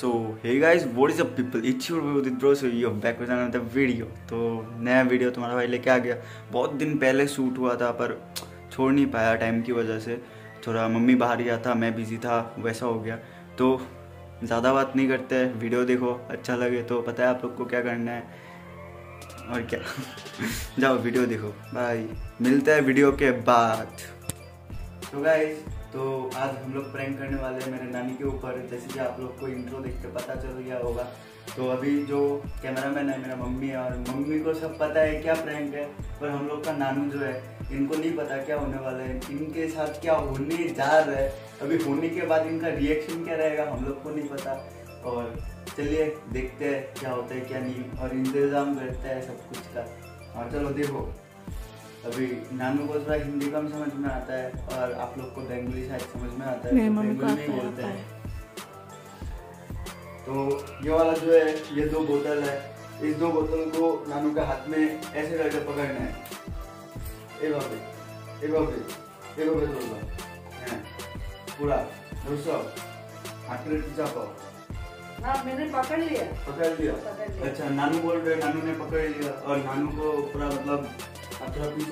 So hey guys what is up people it's so you back with another video तो नया video तुम्हारा भाई लेके आ गया। बहुत दिन पहले शूट हुआ था, पर छोड़ नहीं पाया टाइम की वजह से। थोड़ा मम्मी बाहर गया था, मैं बिज़ी था, वैसा हो गया। तो ज़्यादा बात नहीं करते वीडियो देखो अच्छा लगे तो पता है आप लोग को क्या करना है। और क्या? जाओ वीडियो देखो। बाय मिलते हैं वीडियो के बाद। तो गाइस तो आज हम लोग प्रैंक करने वाले हैं मेरे नानी के ऊपर। जैसे कि आप लोग को इंट्रो देख के पता चल गया होगा। तो अभी जो कैमरामैन है, मेरा मम्मी है, और मम्मी को सब पता है क्या प्रैंक है, पर हम लोग का नानू जो है, इनको नहीं पता क्या होने वाला है। इनके साथ क्या होने जा रहा है, अभी होने के बाद इनका रिएक्शन क्या रहेगा, हम लोग को नहीं पता। और चलिए देखते हैं क्या होता है, क्या नहीं, और इंतज़ाम करते हैं सब कुछ का। और चलो देखो। अभी नानू को थोड़ा हिंदी कम समझ में आता है और आप लोग को बेंगली शायद समझ में आता है मेरे तो मम्मी को बोलते हैं। तो ये वाला जो है ये दो बोतल है। इस दो बोतल को नानू के हाथ में ऐसे करके पकड़ना है। ए बाबे ए बाबे ए बाबे तो है पूरा दोस्तों आखिर टीचा पाओ मैंने पकड़ लिया। पकड़ लिया? अच्छा नानू बोल रहे नानू ने पकड़ लिया। और नानू को पूरा मतलब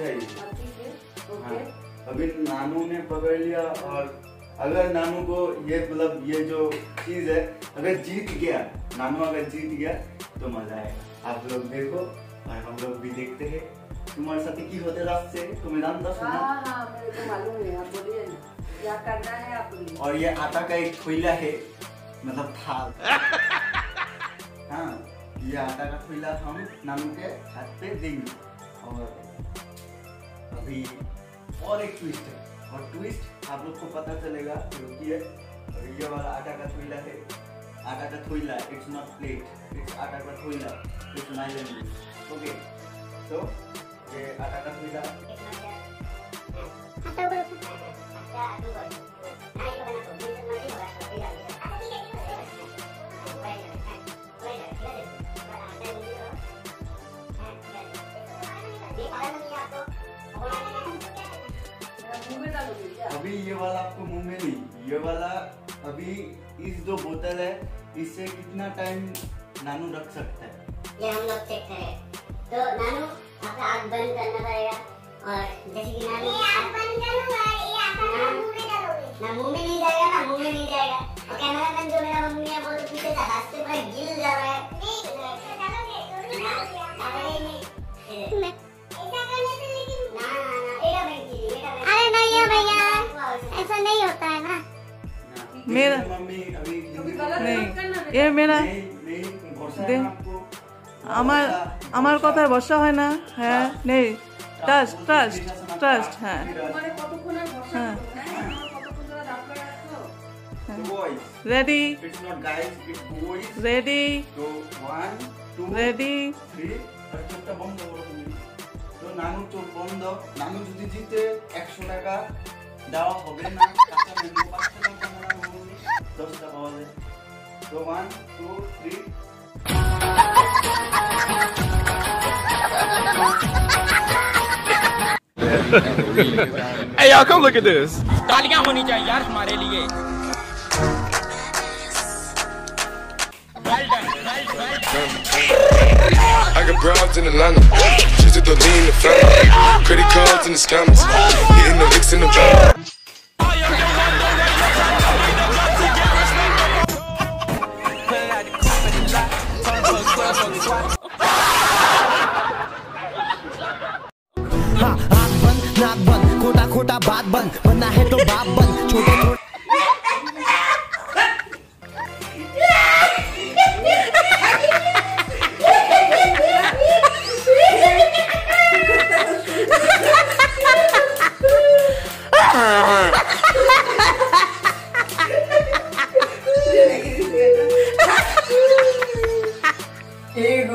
आइए। अब ठीक है अभी नानू ने पकड़ लिया और अगर नानू को ये मतलब ये जो चीज़ है अगर जीत गया नानू अगर जीत गया तो मज़ा आएगा। आप लोग देखो और हम लोग भी देखते हैं। तुम्हारे साथ की होते रास्ते तुम्हें नाम दस हाँ हाँ हाँ है है आप और ये आटा का एक थैला है मतलब थाल। हाँ ये आटा का थैला हम नानू के हाथ पे देंगे। और अभी और एक ट्विस्ट है। और ट्विस्ट आप लोग को पता चलेगा क्योंकि ये वाला आटा का थैला है। आटा का थैला इट्स नॉट प्लेट इट्स आटा का थैला इट्स माय लैंग्वेज ओके तो ये आटा का थैला मेरा अभी ये वाला आपको मुँह में नहीं ये वाला अभी इस जो बोतल है इससे कितना टाइम नानू रख सकता है? ये हम लोग चेक करें। तो नानू आपका आग बंद करना पड़ेगा। और जैसे कि नानू आग बंद करूँगा ये आपका मुँह में डालोगे। ना मुँह में नहीं जाएगा ना मुँह में नहीं जाएगा। और कैमरामैन जो मेरा मम्मी है वो तो पीछे से रास्ते पर गिर जा रहा है। नहीं डालोगे डालोगे नहीं। मेरा- देखिए मम्मी अभी हिंदी गलत नहीं मत करना नहीं এ মেয়েরা नहीं भरोसा है दे- ना आपको আমার আমার কথায় ভরসা হয় না হ্যাঁ নেই ট্রাস্ট ট্রাস্ট ট্রাস্ট হ্যাঁ তোমার কতক্ষণ আর ভরসা হ্যাঁ। করবো, হ্যাঁ? আমার কতক্ষণ ধরে ডাক্তার রাখছো? The boys ready it's not guys it's boys ready so one two ready three আর চোখটা বন্ধ করো তুমি তো নানু চোখ বন্ধ নানু যদি জিতে একশো টাকা দেওয়া হবে না So one, two, three. hey y'all, come look at this. I got in Atlanta, she's a family, credit cards in the scammers. हाँ आग बंद नाक बंद खोटा खोटा बात बंद बनना है तो बाप बंद छोटे छोटे एक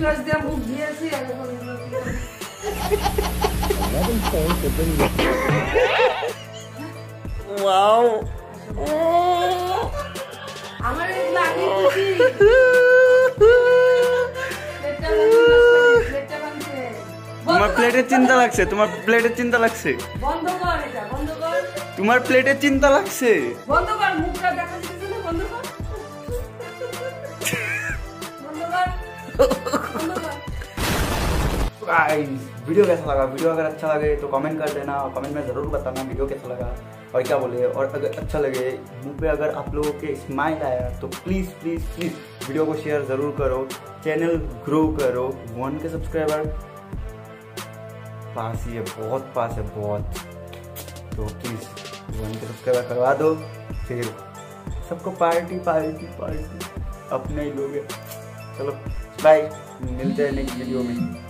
flores তোমার প্লেটের চিন্তা লাগছে তোমার প্লেটের চিন্তা লাগছে। বন্ধ কর এটা বন্ধ কর। তোমার প্লেটের চিন্তা লাগছে। বন্ধ কর মুখটা দেখা गाइस वीडियो कैसा लगा? वीडियो अगर अच्छा लगे तो कमेंट कर देना और कमेंट में ज़रूर बताना वीडियो कैसा लगा और क्या बोले और अगर अच्छा लगे, मुँह पे अगर आप लोगों के स्माइल आया तो प्लीज़ प्लीज़ प्लीज़ वीडियो को शेयर ज़रूर करो चैनल ग्रो करो वन के सब्सक्राइबर पास ही है, बहुत पास है, बहुत। तो प्लीज़ वन के सब्सक्राइबर करवा दो, फिर सबको पार्टी पार्टी पार्टी अपने ही लोग। चलो बाय मिलते हैं नेक्स्ट वीडियो में।